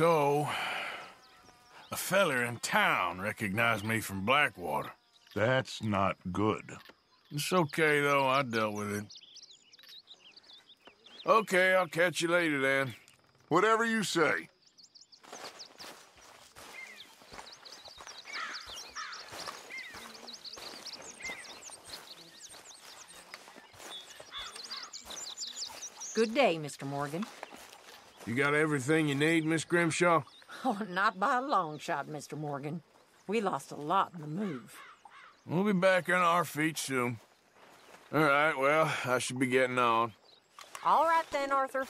Arthur. So, a feller in town recognized me from Blackwater. That's not good. It's okay, though. I dealt with it. Okay, I'll catch you later, then. Whatever you say. Good day, Mr. Morgan. You got everything you need, Miss Grimshaw? Oh, not by a long shot, Mr. Morgan. We lost a lot in the move. We'll be back on our feet soon. All right, well, I should be getting on. All right then, Arthur.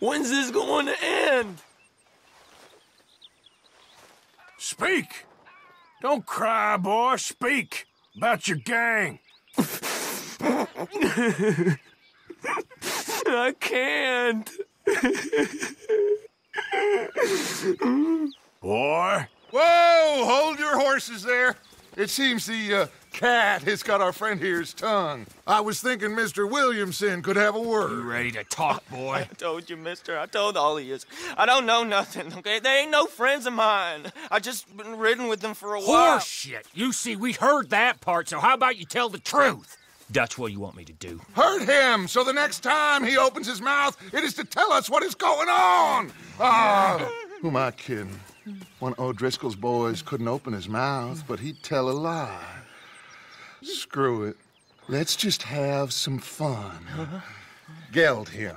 When's this going to end? Speak! Don't cry, boy. Speak about your gang. I can't. Boy. Whoa! Hold your horses there. It seems the uh, cat has got our friend here's tongue. I was thinking Mr. Williamson could have a word. ready to talk, boy? I told you, mister. I told all of you. I don't know nothing, okay? They ain't no friends of mine. I just been ridden with them for a while. Horse shit. You see, we heard that part, so how about you tell the truth? Dutch, what you want me to do? Hurt him, so the next time he opens his mouth, it is to tell us what is going on. Ah, who am I kidding? One of O'Driscoll's boys couldn't open his mouth, but he'd tell a lie. Screw it. Let's just have some fun. Geld him.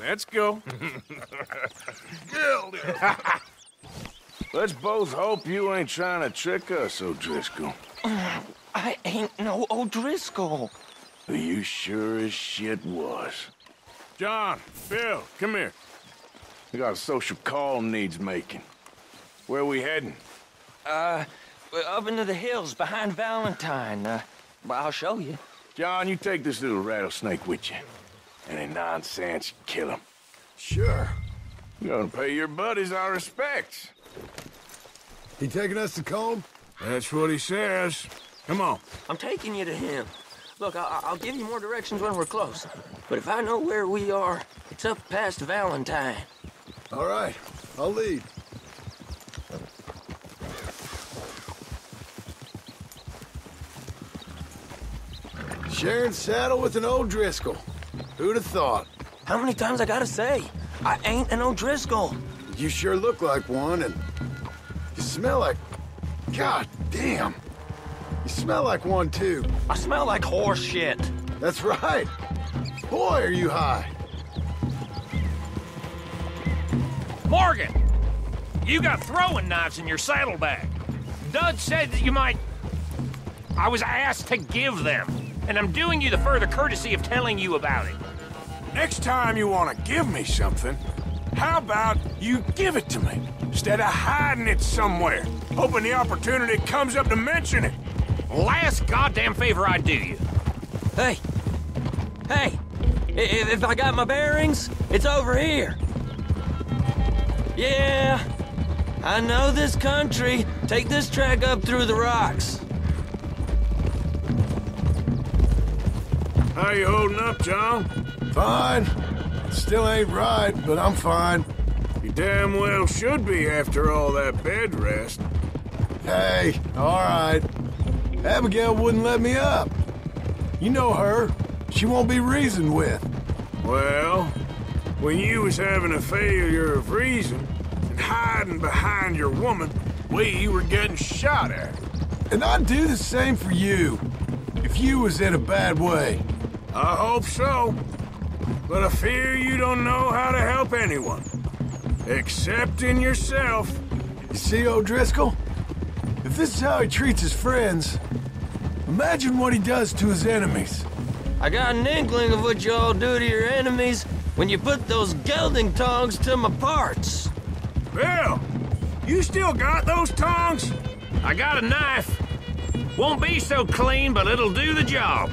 Let's go. Geld him. Let's both hope you ain't trying to trick us, O'Driscoll. I ain't no O'Driscoll. You sure as shit was. John, Bill, come here. We got a social call needs making. Where we heading? Uh, we're up into the hills behind Valentine. Uh, well, I'll show you. John, you take this little rattlesnake with you. Any nonsense, kill him. Sure. We're gonna pay your buddies our respects. He taking us to Colm? That's what he says. Come on. I'm taking you to him. Look, I- I'll give you more directions when we're close. But if I know where we are, it's up past Valentine. All right, I'll lead. Sharing saddle with an O'Driscoll. Who'd have thought? How many times I gotta say? I ain't an O'Driscoll. You sure look like one, and you smell like... God damn. You smell like one, too. I smell like horse shit. That's right. Boy, are you high. Morgan! You got throwing knives in your saddlebag. Dud said that you might. I was asked to give them, and I'm doing you the further courtesy of telling you about it. Next time you want to give me something, how about you give it to me instead of hiding it somewhere, hoping the opportunity comes up to mention it? Last goddamn favor I do you. Hey, hey, if, if I got my bearings, it's over here. Yeah, I know this country. Take this track up through the rocks. How you holding up, John? Fine. Still ain't right, but I'm fine. You damn well should be after all that bed rest. Hey, all right. Abigail wouldn't let me up. You know her. She won't be reasoned with. Well, when you was having a failure of reason and hiding behind your woman, we were getting shot at. And I'd do the same for you, if you was in a bad way. I hope so. But I fear you don't know how to help anyone. Except in yourself. You see, O'Driscoll? If this is how he treats his friends, imagine what he does to his enemies. I got an inkling of what y'all do to your enemies when you put those gelding tongs to my parts. Bill, you still got those tongs? I got a knife. Won't be so clean, but it'll do the job.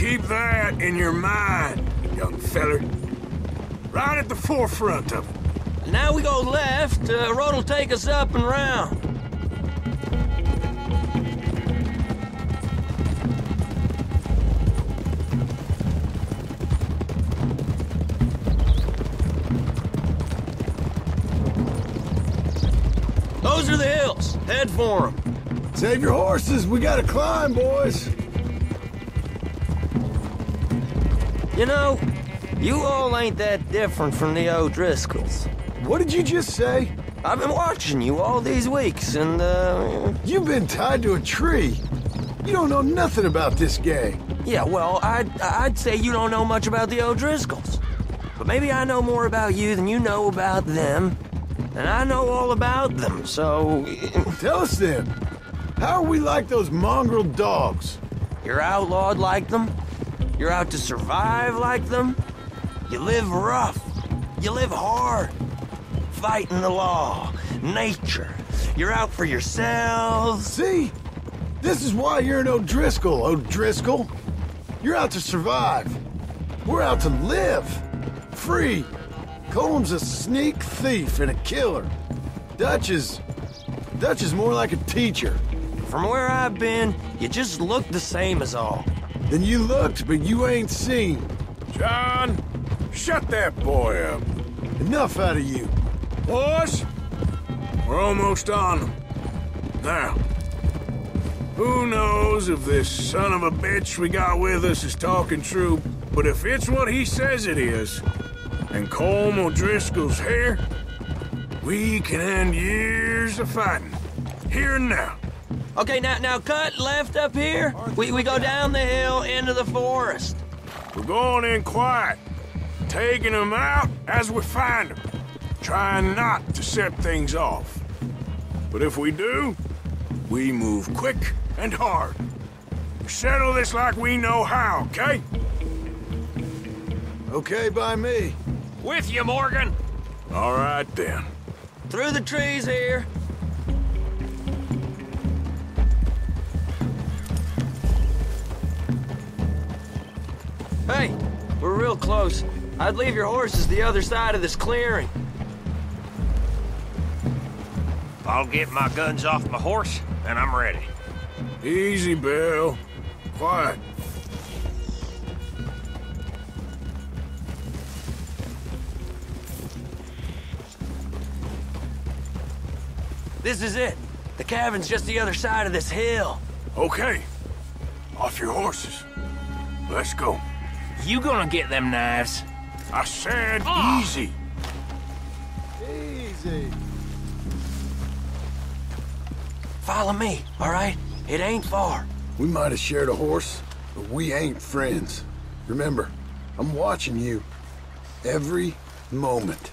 Keep that in your mind, young feller. Right at the forefront of it. Now we go left, uh, road'll take us up and round. Those are the hills. Head for them. Save your horses, we gotta climb, boys. You know, you all ain't that different from the O'Driscolls. What did you just say? I've been watching you all these weeks, and, uh, You've been tied to a tree. You don't know nothing about this gang. yeah, well, I'd, I'd say you don't know much about the O'Driscolls. But maybe I know more about you than you know about them. And I know all about them, so Tell us then, how are we like those mongrel dogs? you're outlawed like them? You're out to survive like them? You live rough. You live hard. Fighting the law, nature. You're out for yourselves. See? This is why you're an O'Driscoll, O'Driscoll. Oh, you're out to survive. We're out to live. Free. Colm's a sneak thief and a killer. Dutch is... Dutch is more like a teacher. From where I've been, you just look the same as all. Then you looked, but you ain't seen. John, shut that boy up. Enough out of you. Boys, we're almost on them. Now, who knows if this son of a bitch we got with us is talking true, but if it's what he says it is, and Colm O'Driscoll's here, we can end years of fighting. Here and now. Okay, now now cut left up here. We we go down the hill into the forest. We're going in quiet, taking them out as we find them, trying not to set things off. But if we do, we move quick and hard. Settle this like we know how, okay? Okay by me. With you, Morgan. All right then. Through the trees here. We're real close. I'd leave your horses the other side of this clearing. I'll get my guns off my horse, and I'm ready. Easy, Bill. Quiet. This is it. The cabin's just the other side of this hill. Okay. Off your horses. Let's go. You gonna get them knives? I said Ah. easy. Easy. Follow me, all right? It ain't far. We might have shared a horse, but we ain't friends. Remember, I'm watching you. Every moment.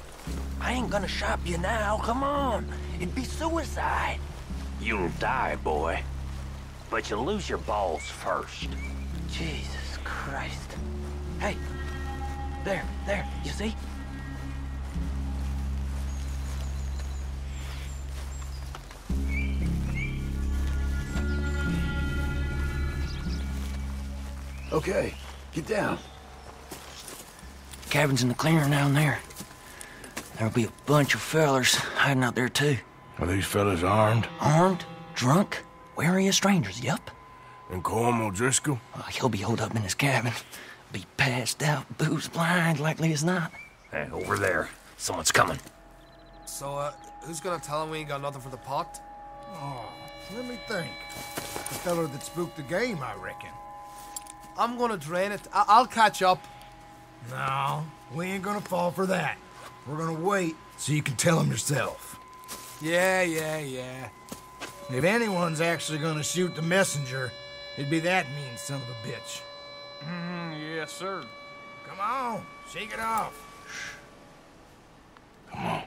I ain't gonna shop you now. Come on. It'd be suicide. You'll die, boy. But you'll lose your balls first. Jesus Christ. Hey, there, there, you see? Okay, get down. Cabin's in the clearing down there. There'll be a bunch of fellers hiding out there too. Are these fellas armed? Armed, drunk, wary of strangers, yup. And Colm O'Driscoll? Uh, he'll be holed up in his cabin. Be passed out, booze blind, likely as not. Hey, over there. Someone's coming. So, uh, who's gonna tell him we ain't got nothing for the pot? Oh, let me think. The fella that spooked the game, I reckon. I'm gonna drain it. I- I'll catch up. No, we ain't gonna fall for that. We're gonna wait so you can tell him yourself. Yeah, yeah, yeah. If anyone's actually gonna shoot the messenger, it'd be that mean son of a bitch. Mm, yes, sir. Come on, shake it off. Come on.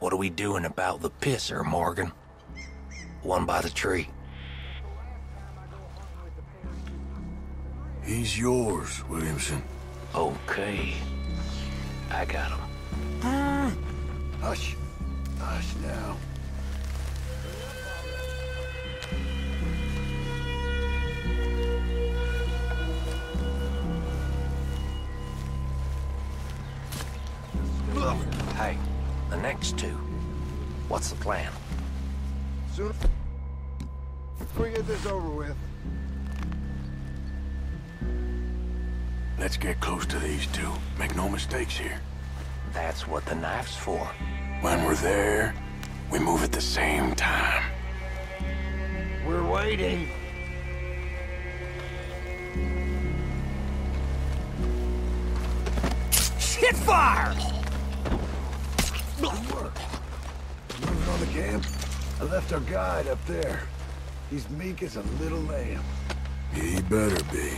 What are we doing about the pisser, Morgan? One by the tree. He's yours, Williamson. Okay. I got him. Hush. Hush now. The next two. What's the plan? Soon we get this over with. Let's get close to these two. Make no mistakes here. That's what the knife's for. When we're there, we move at the same time. We're waiting. Shit fire! On the camp. I left our guide up there. He's meek as a little lamb. He better be.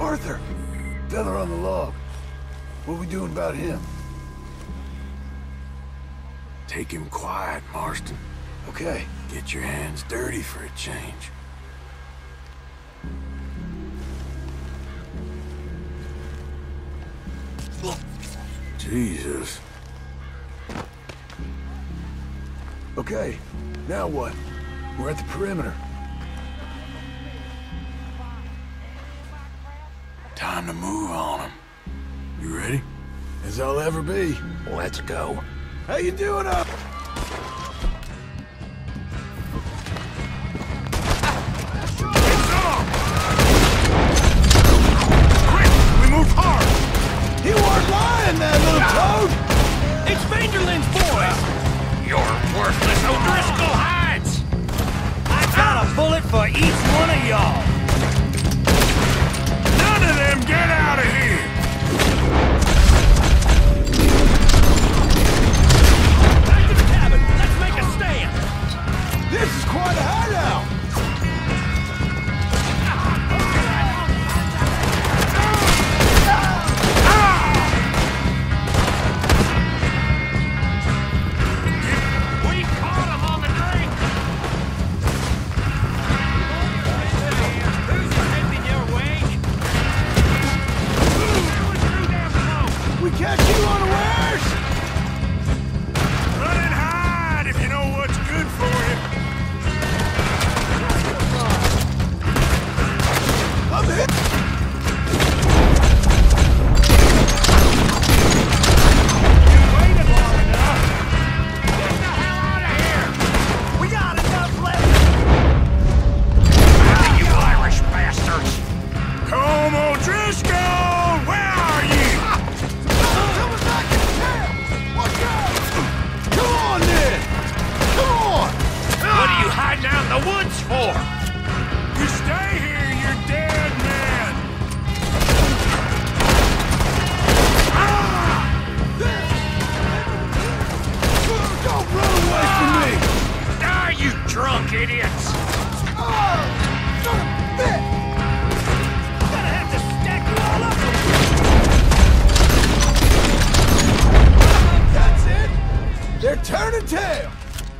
Arthur! Feather on the log. What are we doing about him? Take him quiet, Marston. Okay. Get your hands dirty for a change. Jesus. Okay, now what? We're at the perimeter. Time to move on them. You ready? As I'll ever be. Let's go. How you doing up?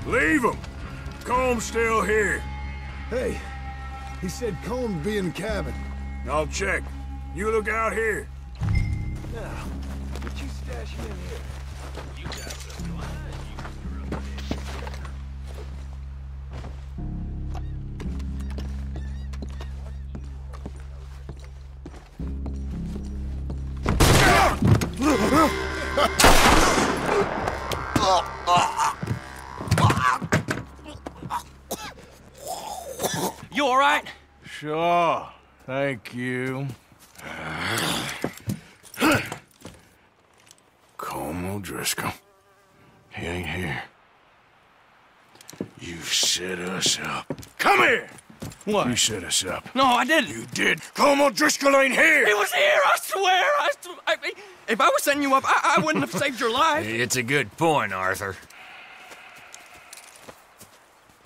Leave him! Colm's still here. Hey, he said Colm's be in the cabin. I'll check. You look out here. Now, what you stashing in here? You all right? Sure. Thank you. Colm O'Driscoll. He ain't here. You set us up. Come here! What? You set us up. No, I didn't. You did. Colm O'Driscoll ain't here! He was here, I swear! I, I, if I was setting you up, I, I wouldn't have saved your life. It's a good point, Arthur.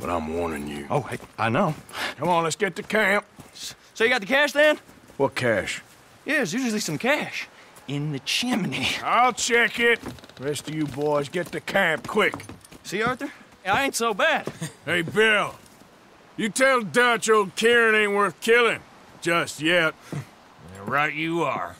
But I'm warning you. Oh, hey, I know. Come on, let's get to camp. So you got the cash then? What cash? Yeah, there's usually some cash. In the chimney. I'll check it. Rest of you boys, get to camp quick. See, Arthur? I ain't so bad. Hey, Bill. You tell Dutch old Kieran ain't worth killing. Just yet. right you are.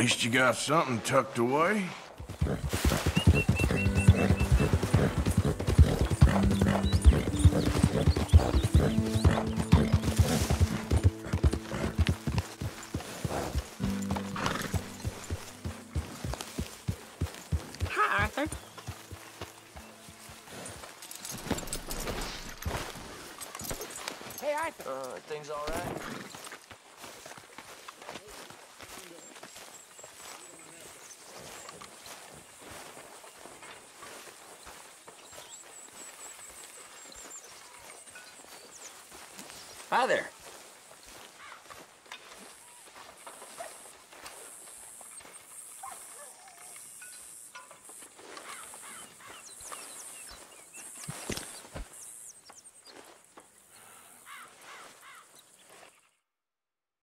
Least you got something tucked away. Hi, Arthur. Hey, Arthur. Uh, things all right?